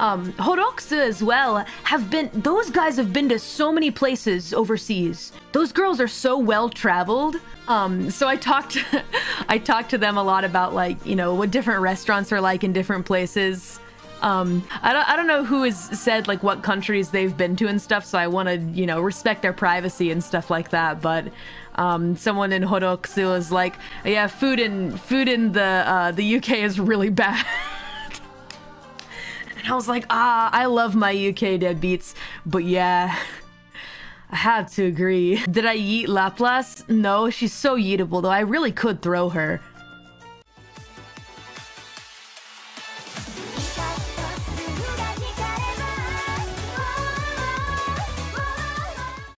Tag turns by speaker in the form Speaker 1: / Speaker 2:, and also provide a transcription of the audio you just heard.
Speaker 1: um, holoX as well have been. Those guys have been to so many places overseas. Those girls are so well traveled. Um, so I talked, I talked to them a lot about like you know what different restaurants are like in different places. Um, I don't, I don't know who has said like what countries they've been to and stuff, so I want to, you know, respect their privacy and stuff like that. But um, someone in holoX was like, yeah, food in food in the uh, the UK is really bad. and I was like, ah, I love my UK deadbeats, but yeah. I have to agree. Did I eat Laplus? No, she's so eatable though. I really could throw her.